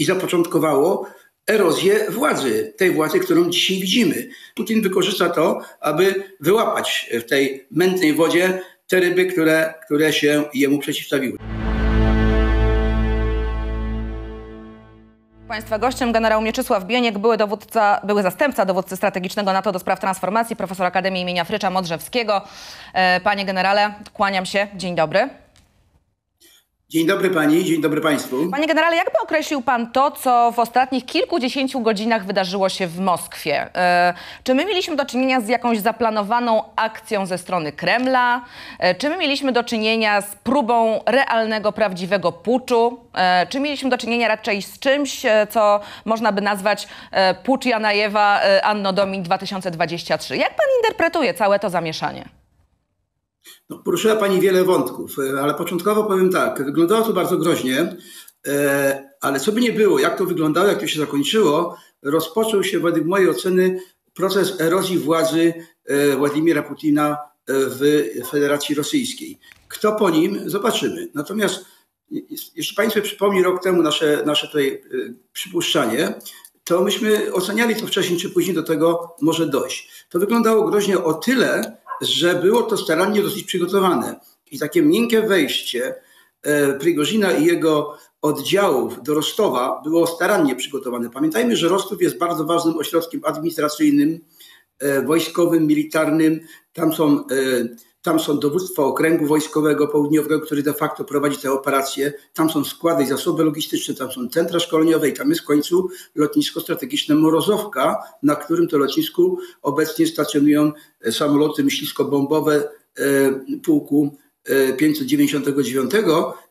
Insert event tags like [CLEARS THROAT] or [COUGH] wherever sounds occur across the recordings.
i zapoczątkowało erozję władzy, tej władzy, którą dzisiaj widzimy. Putin wykorzysta to, aby wyłapać w tej mętnej wodzie te ryby, które, które się jemu przeciwstawiły. Państwa gościem generał Mieczysław Bieniek, były, dowódca, były zastępca dowódcy strategicznego NATO do spraw transformacji, profesor Akademii imienia Frycza Modrzewskiego. E, panie generale, kłaniam się. Dzień dobry. Dzień dobry pani, dzień dobry państwu. Panie generale, jakby określił pan to, co w ostatnich kilkudziesięciu godzinach wydarzyło się w Moskwie? E, czy my mieliśmy do czynienia z jakąś zaplanowaną akcją ze strony Kremla? E, czy my mieliśmy do czynienia z próbą realnego, prawdziwego puczu? E, czy mieliśmy do czynienia raczej z czymś, e, co można by nazwać e, pucz Janajewa e, Anno Domin 2023? Jak pan interpretuje całe to zamieszanie? No, poruszyła Pani wiele wątków, e, ale początkowo powiem tak, wyglądało to bardzo groźnie, e, ale co by nie było, jak to wyglądało, jak to się zakończyło, rozpoczął się według mojej oceny proces erozji władzy e, Władimira Putina w Federacji Rosyjskiej. Kto po nim? Zobaczymy. Natomiast jeśli Państwu przypomni rok temu nasze, nasze tutaj przypuszczanie, to myśmy oceniali to wcześniej czy później do tego może dojść. To wyglądało groźnie o tyle, że było to starannie dosyć przygotowane. I takie miękkie wejście e, Prigozina i jego oddziałów do Rostowa było starannie przygotowane. Pamiętajmy, że Rostów jest bardzo ważnym ośrodkiem administracyjnym, e, wojskowym, militarnym. Tam są, e, tam są dowództwa okręgu wojskowego południowego, który de facto prowadzi te operacje. Tam są składy i zasoby logistyczne, tam są centra szkoleniowe i tam jest w końcu lotnisko strategiczne Morozowka, na którym to lotnisku obecnie stacjonują samoloty myśliwsko-bombowe pułku 599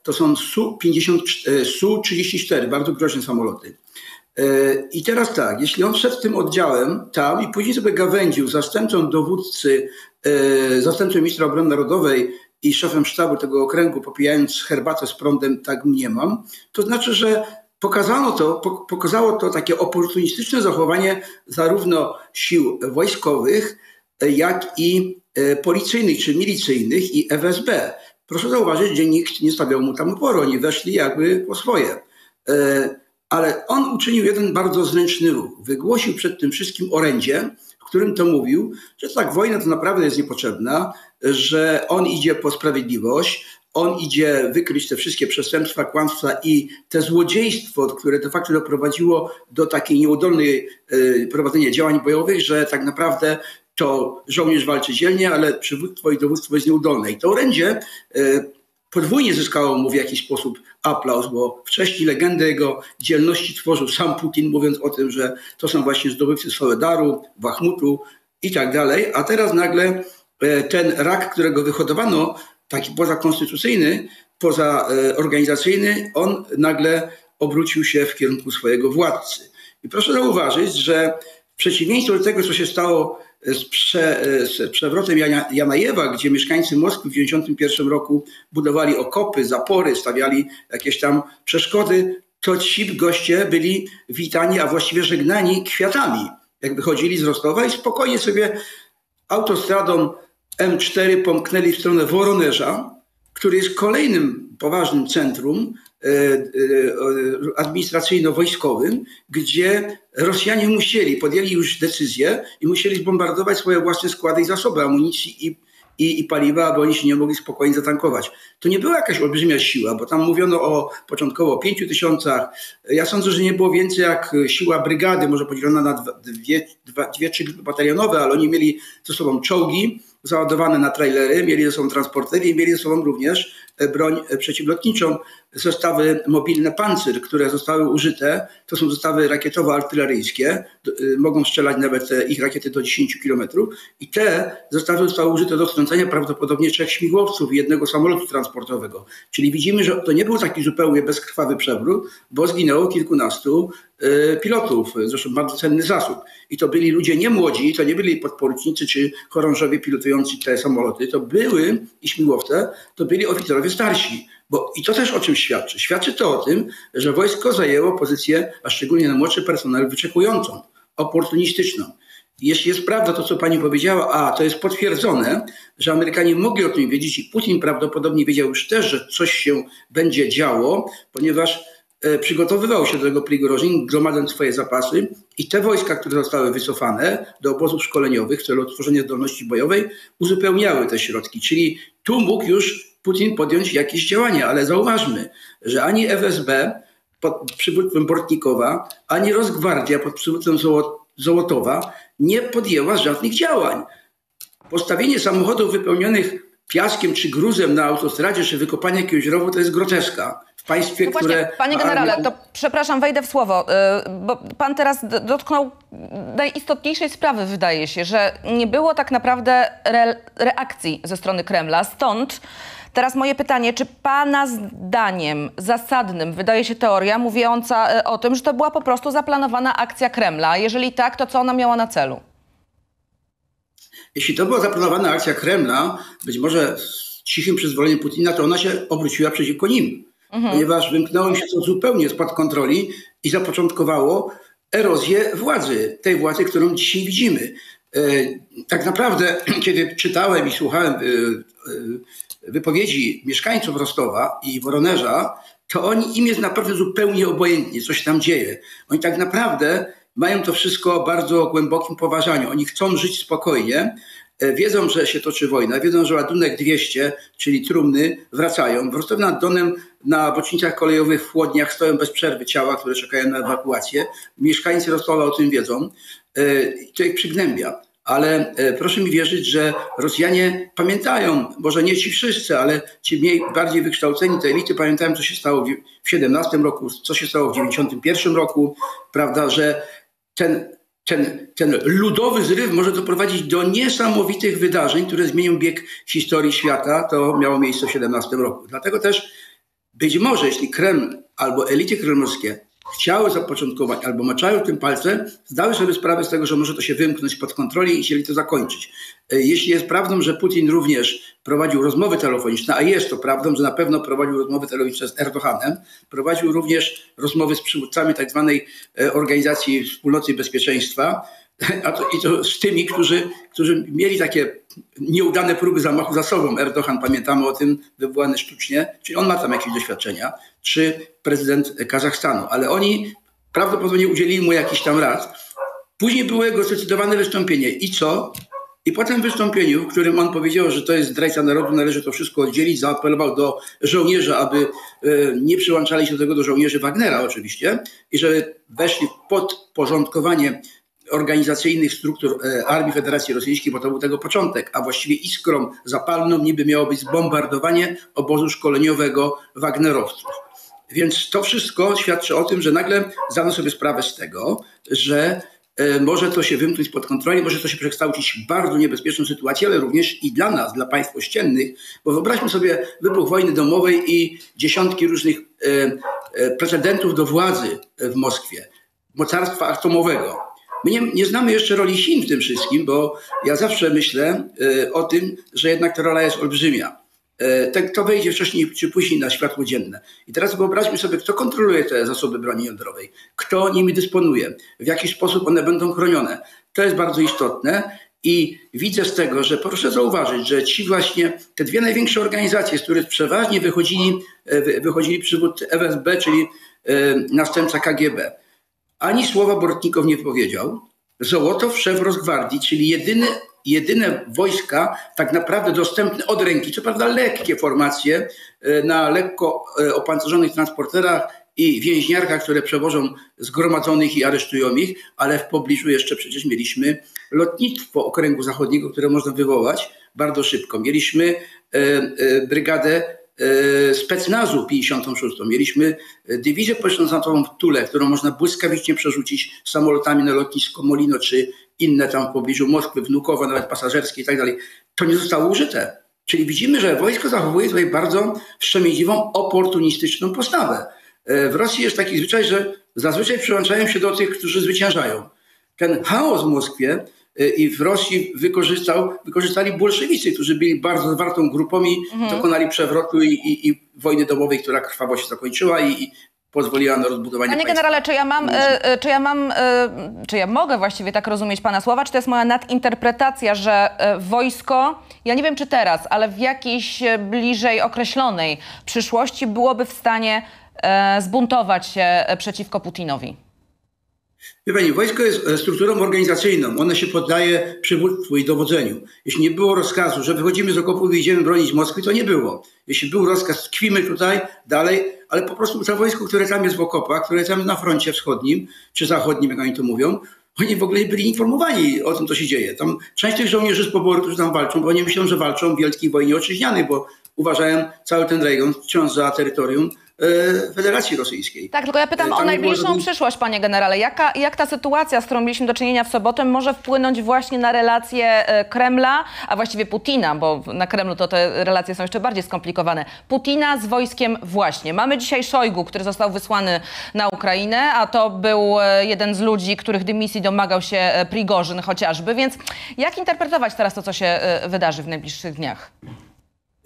to są Su-50, Su-34, bardzo groźne samoloty. I teraz tak, jeśli on wszedł tym oddziałem tam i później sobie gawędził zastępcą dowódcy, zastępcą ministra obrony narodowej i szefem sztabu tego okręgu, popijając herbatę z prądem, tak mniemam, to znaczy, że pokazano to, pokazało to takie oportunistyczne zachowanie zarówno sił wojskowych, jak i e, policyjnych czy milicyjnych i FSB. Proszę zauważyć, że nikt nie stawiał mu tam oporu, oni weszli jakby po swoje. Ale on uczynił jeden bardzo zręczny ruch. Wygłosił przed tym wszystkim orędzie, w którym to mówił, że tak, wojna to naprawdę jest niepotrzebna, że on idzie po sprawiedliwość, on idzie wykryć te wszystkie przestępstwa, kłamstwa i te złodziejstwo, które de facto doprowadziło do takiej nieudolnej e, prowadzenia działań bojowych, że tak naprawdę to żołnierz walczy dzielnie, ale przywództwo i dowództwo jest nieudolne. I to orędzie e, podwójnie zyskało mu w jakiś sposób aplauz, bo wcześniej legendę jego dzielności tworzył sam Putin, mówiąc o tym, że to są właśnie zdobywcy Soledaru, Bachmutu i tak dalej, a teraz nagle e, ten rak, którego wyhodowano, taki pozakonstytucyjny, pozaorganizacyjny, on nagle obrócił się w kierunku swojego władcy. I proszę zauważyć, że przeciwieństwie do tego, co się stało z, prze, z przewrotem Jana, Janajewa, gdzie mieszkańcy Moskwy w 1991 roku budowali okopy, zapory, stawiali jakieś tam przeszkody, to ci goście byli witani, a właściwie żegnani kwiatami. Jak wychodzili z Rostowa i spokojnie sobie autostradą M4 pomknęli w stronę Woronerza, który jest kolejnym poważnym centrum E, e, administracyjno-wojskowym, gdzie Rosjanie musieli, podjęli już decyzję i musieli zbombardować swoje własne składy i zasoby amunicji i, i, i paliwa, aby oni się nie mogli spokojnie zatankować. To nie była jakaś olbrzymia siła, bo tam mówiono o początkowo pięciu tysiącach. Ja sądzę, że nie było więcej jak siła brygady, może podzielona na dwie, dwie, dwie trzy batalionowe, ale oni mieli ze sobą czołgi, załadowane na trailery, mieli ze sobą transportery i mieli ze sobą również e, broń e, przeciwlotniczą, zestawy mobilne Pancer, które zostały użyte. To są zestawy rakietowo-artyleryjskie, e, mogą strzelać nawet ich rakiety do 10 km i te zestawy zostały użyte do strącenia prawdopodobnie trzech śmigłowców i jednego samolotu transportowego. Czyli widzimy, że to nie był taki zupełnie bezkrwawy przewrót, bo zginęło kilkunastu pilotów, zresztą bardzo cenny zasób. I to byli ludzie nie młodzi, to nie byli podporucznicy czy chorążowie pilotujący te samoloty, to były i śmigłowce, to byli oficerowie starsi. Bo, I to też o czym świadczy? Świadczy to o tym, że wojsko zajęło pozycję, a szczególnie na młodszy personel, wyczekującą, oportunistyczną. Jeśli jest prawda to, co pani powiedziała, a to jest potwierdzone, że Amerykanie mogli o tym wiedzieć i Putin prawdopodobnie wiedział już też, że coś się będzie działo, ponieważ e, przygotowywał się do tego Prigorożin, gromadząc swoje zapasy i te wojska, które zostały wycofane do obozów szkoleniowych w celu odtworzenia zdolności bojowej, uzupełniały te środki. Czyli tu mógł już Putin podjąć jakieś działania, ale zauważmy, że ani FSB pod przywództwem Bortnikowa, ani Rosgwardia pod przywództwem Zołotowa nie podjęła żadnych działań. Postawienie samochodów wypełnionych piaskiem czy gruzem na autostradzie, czy wykopanie jakiegoś rowu to jest groteska. Państwie, no właśnie, które... Panie generale, to przepraszam, wejdę w słowo, y, bo pan teraz dotknął najistotniejszej sprawy, wydaje się, że nie było tak naprawdę re reakcji ze strony Kremla. Stąd Teraz moje pytanie, czy Pana zdaniem zasadnym wydaje się teoria mówiąca e, o tym, że to była po prostu zaplanowana akcja Kremla? Jeżeli tak, to co ona miała na celu? Jeśli to była zaplanowana akcja Kremla, być może z cichym przyzwoleniem Putina, to ona się obróciła przeciwko nim. Mhm. Ponieważ wymknęło się to zupełnie spod kontroli i zapoczątkowało erozję władzy, tej władzy, którą dzisiaj widzimy. E, tak naprawdę, [CLEARS THROAT] kiedy czytałem i słuchałem e, wypowiedzi mieszkańców Rostowa i Woronerza, to oni, im jest naprawdę zupełnie obojętnie, co się tam dzieje. Oni tak naprawdę mają to wszystko bardzo głębokim poważaniu. Oni chcą żyć spokojnie, e, wiedzą, że się toczy wojna, wiedzą, że ładunek 200, czyli trumny, wracają. W Rostowie nad Donem na bocznicach kolejowych w chłodniach stoją bez przerwy ciała, które czekają na ewakuację. Mieszkańcy Rostowa o tym wiedzą. E, to ich przygnębia ale e, proszę mi wierzyć, że Rosjanie pamiętają, może nie ci wszyscy, ale ci mniej, bardziej wykształceni, te elity pamiętają, co się stało w 17 roku, co się stało w 91 roku, prawda, że ten, ten, ten ludowy zryw może doprowadzić do niesamowitych wydarzeń, które zmienią bieg historii świata. To miało miejsce w 17 roku. Dlatego też być może, jeśli Kreml albo elity kremlowskie chciały zapoczątkować albo maczają tym palcem, zdały sobie sprawę z tego, że może to się wymknąć pod kontroli i chcieli to zakończyć. E, jeśli jest prawdą, że Putin również prowadził rozmowy telefoniczne, a jest to prawdą, że na pewno prowadził rozmowy telefoniczne z Erdoganem, prowadził również rozmowy z przywódcami tzw. Tak e, Organizacji Wspólnoty Bezpieczeństwa, a to, i to z tymi, którzy, którzy mieli takie nieudane próby zamachu za sobą. Erdogan, pamiętamy o tym, wywołany sztucznie, czyli on ma tam jakieś doświadczenia, czy prezydent Kazachstanu, ale oni prawdopodobnie udzielili mu jakiś tam rad. Później było jego zdecydowane wystąpienie. I co? I po tym wystąpieniu, w którym on powiedział, że to jest zdrajca narodu, należy to wszystko oddzielić, zaapelował do żołnierzy, aby e, nie przyłączali się do tego do żołnierzy Wagnera oczywiście i żeby weszli w podporządkowanie organizacyjnych struktur e, Armii Federacji Rosyjskiej, bo to był tego początek, a właściwie iskrą zapalną niby miało być zbombardowanie obozu szkoleniowego Wagnerowców. Więc to wszystko świadczy o tym, że nagle zdano sobie sprawę z tego, że e, może to się wymknąć pod kontrolę, może to się przekształcić w bardzo niebezpieczną sytuację, ale również i dla nas, dla państw ościennych, bo wyobraźmy sobie wybuch wojny domowej i dziesiątki różnych e, precedentów do władzy w Moskwie, mocarstwa atomowego. My nie, nie, znamy jeszcze roli Chin w tym wszystkim, bo ja zawsze myślę y, o tym, że jednak ta rola jest olbrzymia. Y, to wejdzie wcześniej czy później na światło dzienne. I teraz wyobraźmy sobie, kto kontroluje te zasoby broni jądrowej, kto nimi dysponuje, w jaki sposób one będą chronione. To jest bardzo istotne. I widzę z tego, że proszę zauważyć, że ci właśnie, te dwie największe organizacje, z których przeważnie wychodzili, wychodzili przywódcy FSB, czyli następca KGB, ani słowa Bortnikow nie powiedział. Zołotow, szef Rosgwardii, czyli jedyny, jedyne wojska tak naprawdę dostępne od ręki, co prawda lekkie formacje e, na lekko e, opancerzonych transporterach i więźniarkach, które przewożą zgromadzonych i aresztują ich, ale w pobliżu jeszcze przecież mieliśmy lotnictwo okręgu zachodniego, które można wywołać bardzo szybko. Mieliśmy e, brygadę specnazu 56. Mieliśmy dywizję poświęconą w Tule, którą można błyskawicznie przerzucić samolotami na lotnisko Molino, czy inne tam w pobliżu Moskwy, Wnukowa, nawet pasażerskie i tak dalej. To nie zostało użyte. Czyli widzimy, że wojsko zachowuje tutaj bardzo wstrzemięźliwą, oportunistyczną postawę. E, w Rosji jest taki zwyczaj, że zazwyczaj przyłączają się do tych, którzy zwyciężają. Ten chaos w Moskwie i w Rosji wykorzystał, wykorzystali bolszewicy, którzy byli bardzo zwartą grupą i mhm. dokonali przewrotu i, i, i, wojny domowej, która krwawo się zakończyła i, i pozwoliła na rozbudowanie Panie państwa. generale, czy ja mam, e, e, czy ja mam, e, czy ja mogę właściwie tak rozumieć pana słowa, czy to jest moja nadinterpretacja, że wojsko, ja nie wiem czy teraz, ale w jakiejś bliżej określonej przyszłości byłoby w stanie zbuntować się przeciwko Putinowi? Wie Pani, wojsko jest strukturą organizacyjną. Ono się poddaje przywództwu i dowodzeniu. Jeśli nie było rozkazu, że wychodzimy z okopów i idziemy bronić Moskwy, to nie było. Jeśli był rozkaz, tkwimy tutaj, dalej, ale po prostu to wojsko, które tam jest w okopach, które tam na froncie wschodnim, czy zachodnim, jak oni to mówią, oni w ogóle byli informowani o tym, co się dzieje. Tam część tych żołnierzy z poboru, którzy tam walczą, bo oni myślą, że walczą w wielkiej wojnie oczyźnianej, bo uważają cały ten region wciąż za terytorium Federacji Rosyjskiej. Tak, tylko ja pytam e, Tam o najbliższą było... przyszłość, panie generale. Jaka, jak ta sytuacja, z którą mieliśmy do czynienia w sobotę, może wpłynąć właśnie na relacje e, Kremla, a właściwie Putina, bo na Kremlu to te relacje są jeszcze bardziej skomplikowane. Putina z wojskiem właśnie. Mamy dzisiaj Szojgu, który został wysłany na Ukrainę, a to był jeden z ludzi, których dymisji domagał się Prigorzyn chociażby. Więc jak interpretować teraz to, co się wydarzy w najbliższych dniach?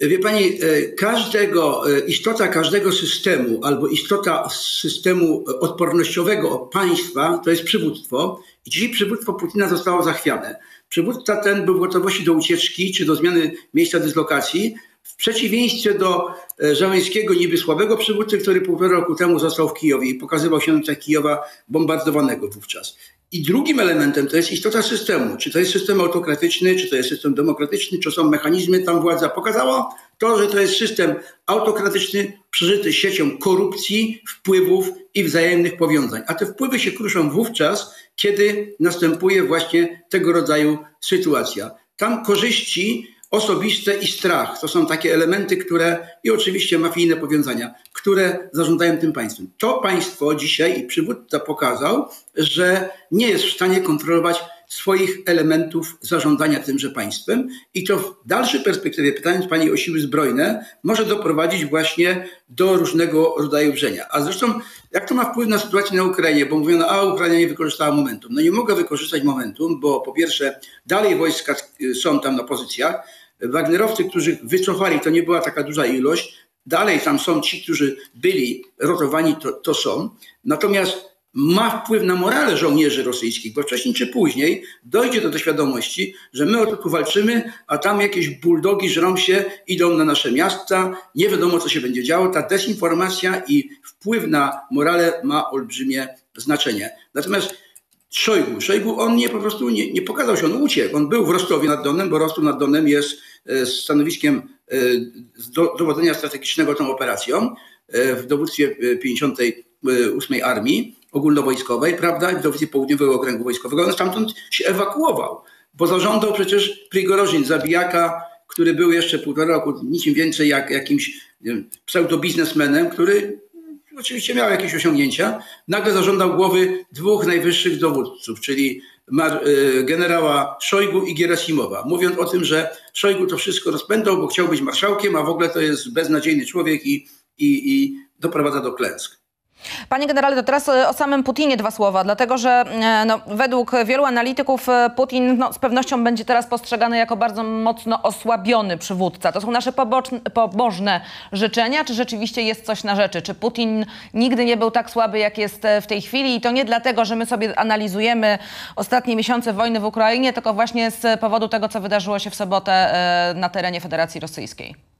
Wie pani, e, każdego, e, istota każdego systemu albo istota systemu odpornościowego państwa to jest przywództwo. I dzisiaj przywództwo Putina zostało zachwiane. Przywódca ten był w gotowości do ucieczki czy do zmiany miejsca dyslokacji, w przeciwieństwie do e, Żałęskiego, niby słabego przywódcy, który półtora roku temu został w Kijowie i pokazywał się na Kijowa bombardowanego wówczas. I drugim elementem to jest istota systemu. Czy to jest system autokratyczny, czy to jest system demokratyczny, czy są mechanizmy, tam władza pokazała to, że to jest system autokratyczny, przeżyty siecią korupcji, wpływów i wzajemnych powiązań. A te wpływy się kruszą wówczas, kiedy następuje właśnie tego rodzaju sytuacja. Tam korzyści osobiste i strach. To są takie elementy, które i oczywiście mafijne powiązania, które zarządzają tym państwem. To państwo dzisiaj i przywódca pokazał, że nie jest w stanie kontrolować swoich elementów zarządzania tymże państwem i to w dalszej perspektywie, pytając Pani o siły zbrojne, może doprowadzić właśnie do różnego rodzaju wrzenia. A zresztą jak to ma wpływ na sytuację na Ukrainie? Bo mówiono, a Ukraina nie wykorzystała momentum. No nie mogę wykorzystać momentum, bo po pierwsze dalej wojska są tam na pozycjach, Wagnerowcy, którzy wycofali, to nie była taka duża ilość. Dalej tam są ci, którzy byli rotowani, to, to są. Natomiast ma wpływ na morale żołnierzy rosyjskich, bo wcześniej czy później dojdzie do, do świadomości, że my o to walczymy, a tam jakieś buldogi żrą się, idą na nasze miasta, nie wiadomo co się będzie działo. Ta dezinformacja i wpływ na morale ma olbrzymie znaczenie. Natomiast Szojgu, Szojgu on nie po prostu nie, nie pokazał się, on uciekł. On był w Rostowie nad Donem, bo Rostów nad Donem jest E, stanowiskiem e, dowodzenia strategicznego tą operacją e, w dowództwie 58 Armii Ogólnowojskowej, prawda, w dowództwie Południowego Okręgu Wojskowego. On stamtąd się ewakuował, bo zażądał przecież Prigorożin, zabijaka, który był jeszcze półtora roku niczym więcej jak jakimś pseudobiznesmenem, który oczywiście miał jakieś osiągnięcia, nagle zażądał głowy dwóch najwyższych dowódców, czyli generała Szojgu i Gerasimowa, mówiąc o tym, że Szojgu to wszystko rozpętał, bo chciał być marszałkiem, a w ogóle to jest beznadziejny człowiek i, i, i doprowadza do klęsk. Panie generale, to teraz e, o samym Putinie dwa słowa, dlatego że e, no, według wielu analityków e, Putin no, z pewnością będzie teraz postrzegany jako bardzo mocno osłabiony przywódca. To są nasze poboczne, pobożne życzenia, czy rzeczywiście jest coś na rzeczy? Czy Putin nigdy nie był tak słaby, jak jest w tej chwili? I to nie dlatego, że my sobie analizujemy ostatnie miesiące wojny w Ukrainie, tylko właśnie z powodu tego, co wydarzyło się w sobotę na terenie Federacji Rosyjskiej.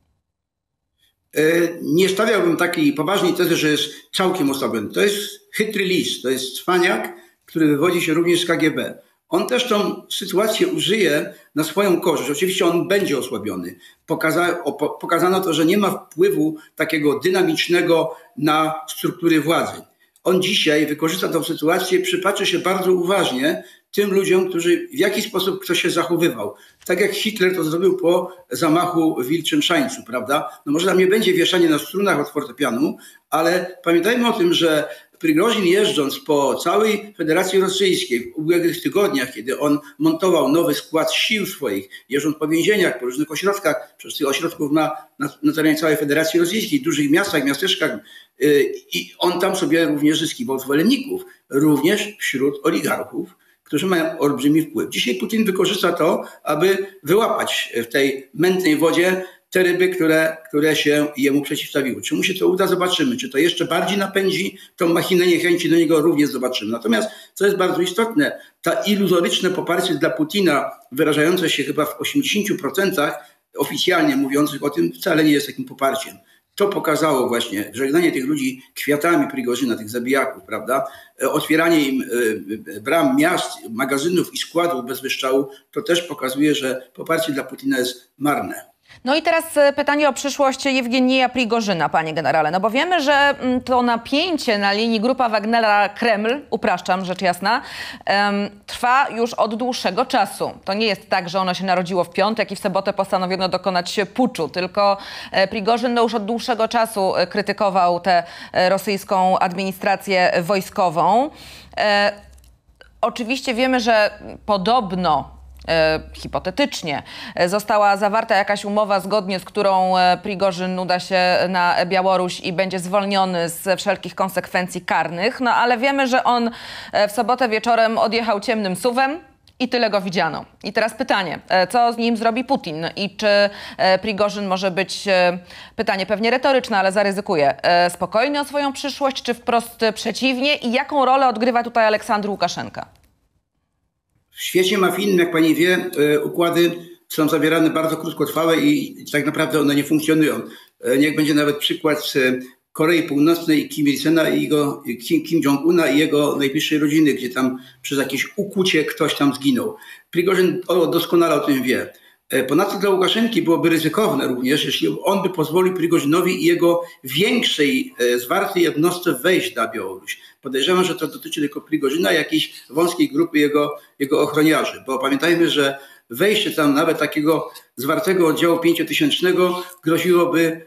E, nie stawiałbym takiej poważnej tezy, że jest całkiem osłabiony. To jest chytry list, to jest cwaniak, który wywodzi się również z KGB. On też tą sytuację użyje na swoją korzyść. Oczywiście on będzie osłabiony. Pokaza, pokazano to, że nie ma wpływu takiego dynamicznego na struktury władzy. On dzisiaj wykorzysta tę sytuację, przypatrzy się bardzo uważnie tym ludziom, którzy w jaki sposób ktoś się zachowywał. Tak jak Hitler to zrobił po zamachu w Wilczym Szańcu, prawda? No może tam nie będzie wieszanie na strunach od fortepianu, ale pamiętajmy o tym, że Prigozin jeżdżąc po całej Federacji Rosyjskiej w ubiegłych tygodniach, kiedy on montował nowy skład sił swoich, jeżdżąc po więzieniach, po różnych ośrodkach, przez tych ośrodków na, na, na terenie całej Federacji Rosyjskiej, dużych miastach, miasteczkach, yy, i on tam sobie również zyskiwał zwolenników, również wśród oligarchów, którzy mają olbrzymi wpływ. Dzisiaj Putin wykorzysta to, aby wyłapać w tej mętnej wodzie te ryby, które, które się jemu przeciwstawiły. Czy mu się to uda, zobaczymy. Czy to jeszcze bardziej napędzi tą machinę niechęci do niego, również zobaczymy. Natomiast, co jest bardzo istotne, ta iluzoryczne poparcie dla Putina, wyrażające się chyba w 80% oficjalnie mówiących o tym, wcale nie jest takim poparciem. To pokazało właśnie żegnanie tych ludzi kwiatami Prigorzyna, tych zabijaków, prawda? E, otwieranie im e, bram miast, magazynów i składów bez wyszczału, to też pokazuje, że poparcie dla Putina jest marne. No i teraz e, pytanie o przyszłość Jewgenija Prigorzyna, panie generale. No bo wiemy, że mm, to napięcie na linii grupa Wagnera-Kreml, upraszczam rzecz jasna, um, trwa już od dłuższego czasu. To nie jest tak, że ono się narodziło w piątek i w sobotę postanowiono dokonać puczu, tylko e, Prigorzyn no już od dłuższego czasu e, krytykował tę rosyjską administrację wojskową. E, oczywiście wiemy, że podobno hipotetycznie. E, została zawarta jakaś umowa, zgodnie z którą e, Prigorzyn uda się na Białoruś i będzie zwolniony ze wszelkich konsekwencji karnych, no ale wiemy, że on w sobotę wieczorem odjechał ciemnym suwem, i tyle go widziano. I teraz pytanie, co z nim zrobi Putin? I czy Prigorzyn może być, pytanie pewnie retoryczne, ale zaryzykuję, spokojny o swoją przyszłość, czy wprost przeciwnie? I jaką rolę odgrywa tutaj Aleksandr Łukaszenka? W świecie mafijnym, jak pani wie, e, układy są zawierane bardzo krótkotrwałe i tak naprawdę one nie funkcjonują. E, niech będzie nawet przykład z Korei Północnej Kim Il-sena i jego, Kim, Kim Jong-una i jego najbliższej rodziny, gdzie tam przez jakieś ukucie ktoś tam zginął. Prigorzyn doskonale o tym wie. E, ponadto dla Łukaszenki byłoby ryzykowne również, jeśli on by pozwolił Prigozinowi i jego większej, e, zwartej jednostce wejść na Białoruś. Podejrzewam, że to dotyczy tylko Prigozina jakiejś wąskiej grupy jego, jego ochroniarzy, bo pamiętajmy, że wejście tam nawet takiego zwartego oddziału pięciotysięcznego groziłoby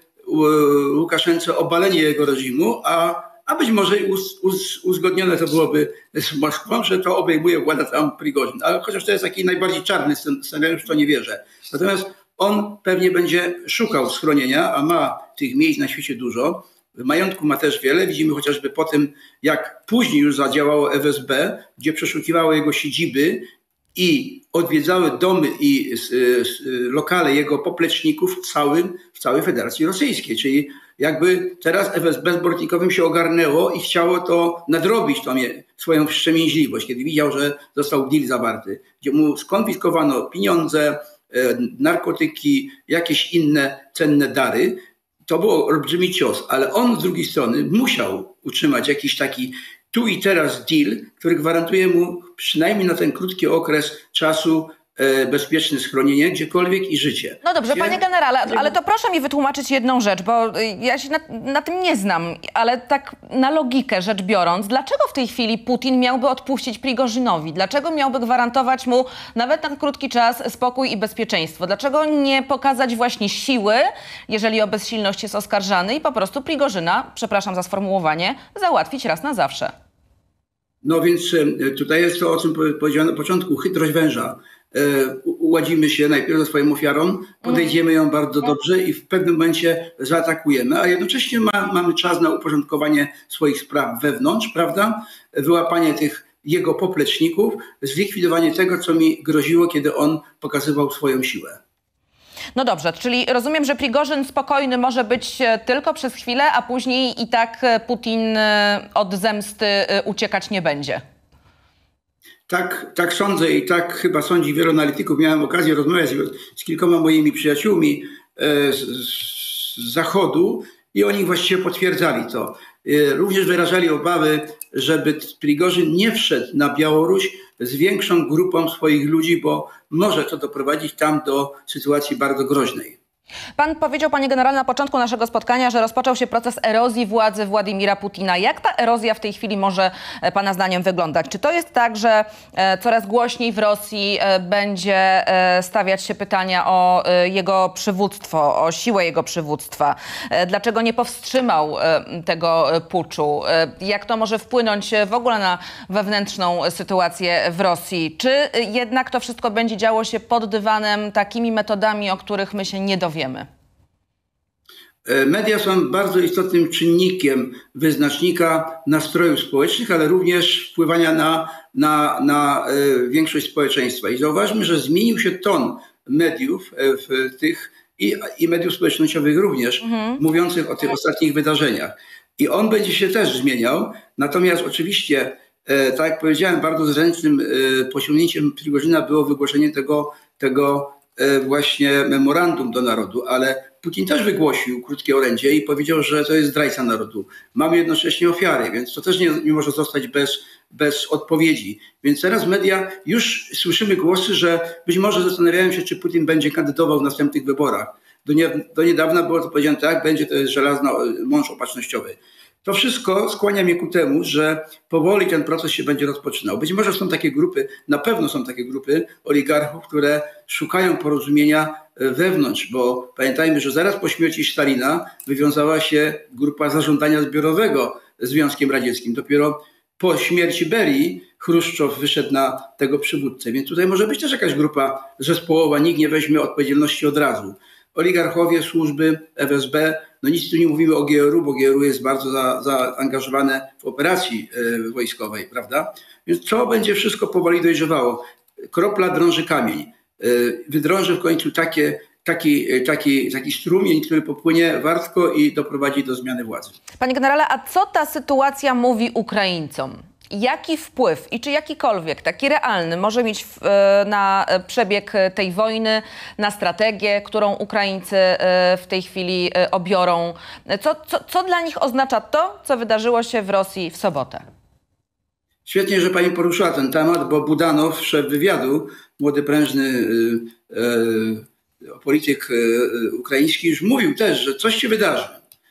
Łukaszence obalenie jego reżimu, a a być może uz, uz, uzgodnione to byłoby z Moskwą, że to obejmuje władza tam Prigorzyn. Ale chociaż to jest taki najbardziej czarny scenariusz, to nie wierzę. Natomiast on pewnie będzie szukał schronienia, a ma tych miejsc na świecie dużo. W majątku ma też wiele. Widzimy chociażby po tym, jak później już zadziałało FSB, gdzie przeszukiwało jego siedziby i odwiedzały domy i lokale jego popleczników w, całym, w całej Federacji Rosyjskiej. Czyli jakby teraz FSB z Bortnikowym się ogarnęło i chciało to nadrobić tą swoją wstrzemięźliwość, kiedy widział, że został deal zawarty, gdzie mu skonfiskowano pieniądze, e, narkotyki, jakieś inne cenne dary. To był olbrzymi cios, ale on z drugiej strony musiał utrzymać jakiś taki tu i teraz deal, który gwarantuje mu przynajmniej na ten krótki okres czasu bezpieczne schronienie gdziekolwiek i życie. No dobrze, Gdzie... panie generale, ale to proszę mi wytłumaczyć jedną rzecz, bo ja się na, na, tym nie znam, ale tak na logikę rzecz biorąc, dlaczego w tej chwili Putin miałby odpuścić Prigorzynowi? Dlaczego miałby gwarantować mu nawet na krótki czas spokój i bezpieczeństwo? Dlaczego nie pokazać właśnie siły, jeżeli o bezsilność jest oskarżany i po prostu Prigorzyna, przepraszam za sformułowanie, załatwić raz na zawsze? No więc e, tutaj jest to, o czym powiedziałem na początku, chytrość węża. E, uładzimy się najpierw ze swoją ofiarą, podejdziemy ją bardzo dobrze i w pewnym momencie zaatakujemy, a jednocześnie ma, mamy czas na uporządkowanie swoich spraw wewnątrz, prawda? Wyłapanie tych jego popleczników, zlikwidowanie tego, co mi groziło, kiedy on pokazywał swoją siłę. No dobrze, czyli rozumiem, że Prigorzyn spokojny może być e, tylko przez chwilę, a później i tak e, Putin od zemsty uciekać nie będzie. Tak, tak sądzę i tak chyba sądzi wielu analityków. Miałem okazję rozmawiać z, kilkoma moimi przyjaciółmi e, z, z Zachodu i oni właściwie potwierdzali to. E, również wyrażali obawy, żeby Prigorzyn nie wszedł na Białoruś z większą grupą swoich ludzi, bo może to doprowadzić tam do sytuacji bardzo groźnej. Pan powiedział, panie generale, na początku naszego spotkania, że rozpoczął się proces erozji władzy Władimira Putina. Jak ta erozja w tej chwili może e, pana zdaniem wyglądać? Czy to jest tak, że e, coraz głośniej w Rosji e, będzie stawiać się pytania o jego przywództwo, o siłę jego przywództwa? Dlaczego nie powstrzymał tego puczu? Jak to może wpłynąć w ogóle na wewnętrzną sytuację w Rosji? Czy jednak to wszystko będzie działo się pod dywanem takimi metodami, o których my się nie dowiemy? Wiemy? E, media są bardzo istotnym czynnikiem wyznacznika nastrojów społecznych, ale również wpływania na, na, na e, większość społeczeństwa. I zauważmy, że zmienił się ton mediów e, w tych i, i mediów społecznościowych również, mhm. mówiących o tych ostatnich wydarzeniach. I on będzie się też zmieniał. Natomiast oczywiście, tak jak powiedziałem, bardzo zręcznym posiągnięciem Prigozina było wygłoszenie tego, tego właśnie memorandum do narodu, ale Putin też wygłosił krótkie orędzie i powiedział, że to jest zdrajca narodu. Mamy jednocześnie ofiary, więc to też nie, nie może zostać bez, bez odpowiedzi. Więc teraz media już słyszymy głosy, że być może zastanawiają się, czy Putin będzie kandydował w następnych wyborach. Do, nie, do niedawna było to powiedziane tak, będzie to jest żelazny mąż opatrznościowy. To wszystko skłania mnie ku temu, że powoli ten proces się będzie rozpoczynał. Być może są takie grupy, na pewno są takie grupy oligarchów, które szukają porozumienia e, wewnątrz, bo pamiętajmy, że zaraz po śmierci Stalina wywiązała się grupa zażądania zbiorowego Związkiem Radzieckim. Dopiero po śmierci Berii Chruszczow wyszedł na tego przywódcę. Więc tutaj może być też jakaś grupa zespołowa, nikt nie weźmie odpowiedzialności od razu. Oligarchowie, służby, FSB, no nic tu nie mówimy o GRU, bo GRU jest bardzo za, zaangażowane w operacji e, wojskowej, prawda? Więc co będzie wszystko powoli dojrzewało? Kropla drąży kamień. E, wydrąży w końcu takie, taki, e, taki, taki strumień, który popłynie wartko i doprowadzi do zmiany władzy. Panie generale, a co ta sytuacja mówi Ukraińcom? Jaki wpływ i czy jakikolwiek taki realny może mieć e, na przebieg tej wojny, na strategię, którą Ukraińcy e, w tej chwili e, obiorą? Co, co, co dla nich oznacza to, co wydarzyło się w Rosji w sobotę? Świetnie, że pani poruszyła ten temat, bo Budanow, szef wywiadu, młody, prężny polityk ukraiński, już mówił też, że coś się wydarzy.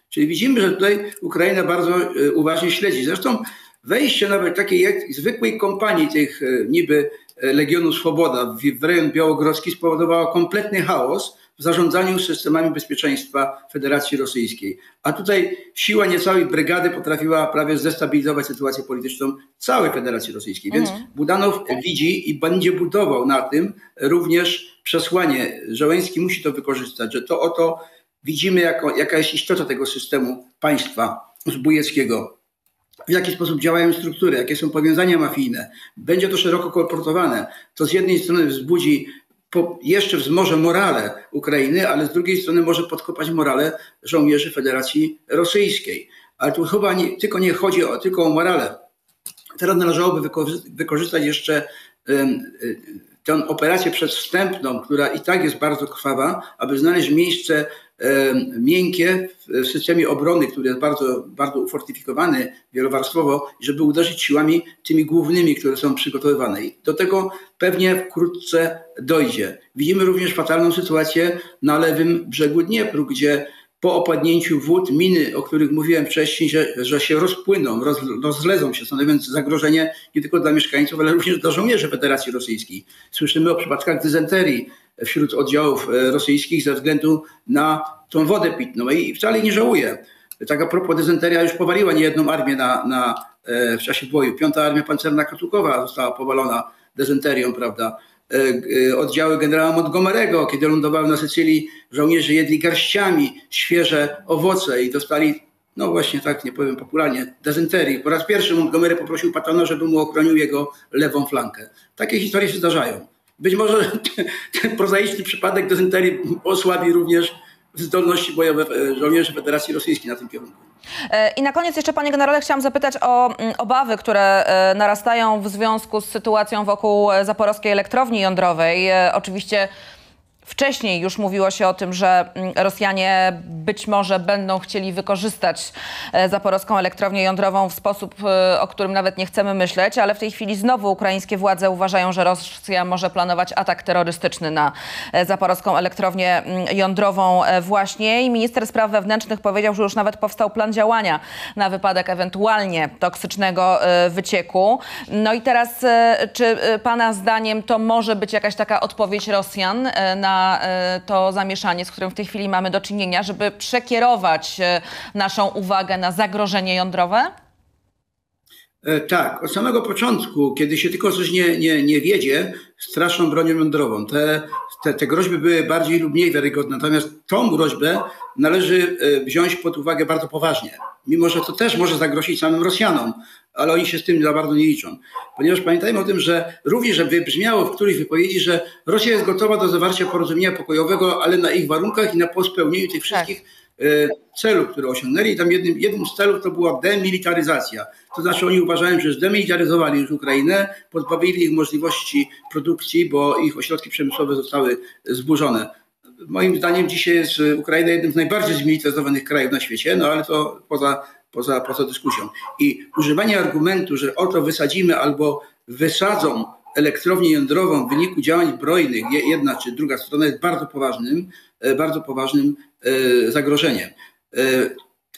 Czyli widzimy, że tutaj Ukraina bardzo uważnie śledzi. Zresztą wejście nawet takiej zwykłej kompanii tych e, niby e, Legionu Swoboda w, rejon białogrodzki spowodowało kompletny chaos w zarządzaniu systemami bezpieczeństwa Federacji Rosyjskiej. A tutaj siła niecałej brygady potrafiła prawie zdestabilizować sytuację polityczną całej Federacji Rosyjskiej. Więc mhm. Budanow widzi i będzie budował na tym również przesłanie. Żołęski musi to wykorzystać, że to oto widzimy jako, jaka jest istota tego systemu państwa zbójeckiego w jaki sposób działają struktury, jakie są powiązania mafijne, będzie to szeroko kolportowane, to z jednej strony wzbudzi po, jeszcze wzmoże morale Ukrainy, ale z drugiej strony może podkopać morale żołnierzy Federacji Rosyjskiej. Ale tu chyba nie, tylko nie chodzi o, tylko o morale. Teraz należałoby wykorzystać jeszcze tę operację przedwstępną, która i tak jest bardzo krwawa, aby znaleźć miejsce miękkie w systemie obrony, który jest bardzo, bardzo ufortyfikowany wielowarstwowo, żeby uderzyć siłami tymi głównymi, które są przygotowywane. I do tego pewnie wkrótce dojdzie. Widzimy również fatalną sytuację na lewym brzegu Dniepru, gdzie po opadnięciu wód miny, o których mówiłem wcześniej, że, że się rozpłyną, roz, rozlezą się, stanowiąc zagrożenie nie tylko dla mieszkańców, ale również dla żołnierzy Federacji Rosyjskiej. Słyszymy o przypadkach dysenterii wśród oddziałów e, rosyjskich ze względu na tą wodę pitną i wcale nie żałuję. Tak a propos dysenteria już powaliła niejedną armię na, na, e, w czasie boju. Piąta Armia Pancerna Katukowa została powalona dysenterią, prawda? E, oddziały generała Montgomery'ego, kiedy lądowały na Sycylii, żołnierze jedli garściami świeże owoce i dostali, no właśnie tak, nie powiem popularnie, dezenterii. Po raz pierwszy Montgomery poprosił patrona, żeby mu ochronił jego lewą flankę. Takie historie się zdarzają. Być może [LAUGHS] ten prozaiczny przypadek dezenterii osłabi również zdolności bojowe e, żołnierzy Federacji Rosyjskiej na tym kierunku. E, I na koniec jeszcze, panie generale, chciałam zapytać o mm, obawy, które e, narastają w związku z sytuacją wokół zaporowskiej elektrowni jądrowej. Oczywiście Wcześniej już mówiło się o tym, że mm, Rosjanie być może będą chcieli wykorzystać e, zaporowską elektrownię jądrową w sposób, e, o którym nawet nie chcemy myśleć, ale w tej chwili znowu ukraińskie władze uważają, że Rosja może planować atak terrorystyczny na e, zaporowską elektrownię mm, jądrową właśnie. I minister spraw wewnętrznych powiedział, że już nawet powstał plan działania na wypadek ewentualnie toksycznego wycieku. No i teraz, czy pana zdaniem to może być jakaś taka odpowiedź Rosjan na E, to zamieszanie, z którym w tej chwili mamy do czynienia, żeby przekierować e, naszą uwagę na zagrożenie jądrowe? E, tak, od samego początku, kiedy się tylko coś nie, nie, nie wiedzie, straszną bronią jądrową. Te, te, te groźby były bardziej lub mniej wiarygodne, natomiast tą groźbę należy wziąć pod uwagę bardzo poważnie. Mimo, że to też może zagrozić samym Rosjanom, ale oni się z tym za bardzo nie liczą. Ponieważ pamiętajmy o tym, że również wybrzmiało w którejś wypowiedzi, że Rosja jest gotowa do zawarcia porozumienia pokojowego, ale na ich warunkach i na po spełnieniu tych wszystkich tak. celów, które osiągnęli. I tam jednym, jednym z celów to była demilitaryzacja. To znaczy oni uważają, że zdemilitaryzowali już Ukrainę, pozbawili ich możliwości produkcji, bo ich ośrodki przemysłowe zostały zburzone. Moim zdaniem dzisiaj jest Ukraina jednym z najbardziej zmilitaryzowanych krajów na świecie, no ale to poza, poza, poza dyskusją. I używanie argumentu, że oto wysadzimy albo wysadzą elektrownię jądrową w wyniku działań zbrojnych, jedna czy druga strona jest bardzo poważnym, bardzo poważnym zagrożeniem.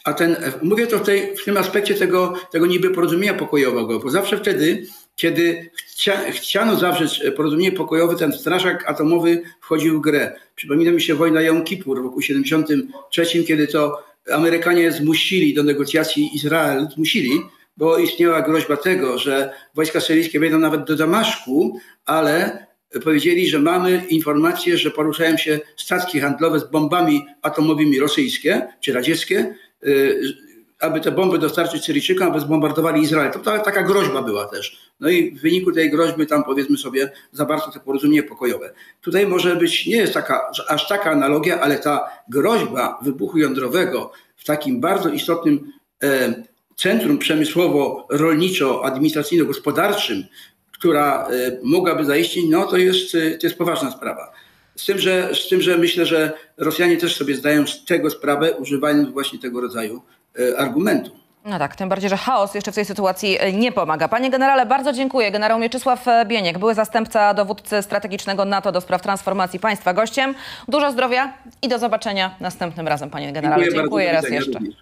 A ten, mówię to w, tej, w tym aspekcie tego, tego niby porozumienia pokojowego, bo zawsze wtedy, kiedy chcia, chciano zawrzeć porozumienie pokojowe, ten straszak atomowy wchodził w grę. Przypomina mi się wojna Jom Kippur w roku 73, kiedy to Amerykanie zmusili do negocjacji Izrael, zmusili, bo istniała groźba tego, że wojska syryjskie wejdą nawet do Damaszku, ale powiedzieli, że mamy informację, że poruszają się statki handlowe z bombami atomowymi rosyjskie czy radzieckie, y, aby te bomby dostarczyć Syryjczykom, aby zbombardowali Izrael. To taka groźba była też. No i w wyniku tej groźby tam powiedzmy sobie zawarto to porozumienie pokojowe. Tutaj może być, nie jest taka, aż taka analogia, ale ta groźba wybuchu jądrowego w takim bardzo istotnym e, centrum przemysłowo-rolniczo-administracyjno-gospodarczym, która y, mogłaby zaistnieć, no to jest, y, to jest poważna sprawa. Z tym, że, z tym, że myślę, że Rosjanie też sobie zdają z tego sprawę, używając właśnie tego rodzaju y, argumentu. No tak, tym bardziej, że chaos jeszcze w tej sytuacji nie pomaga. Panie generale, bardzo dziękuję. Generał Mieczysław Bieniek, były zastępca dowódcy strategicznego NATO do spraw transformacji państwa gościem. Dużo zdrowia i do zobaczenia następnym razem, panie generale. Dziękuję, dziękuję, raz jeszcze. Również.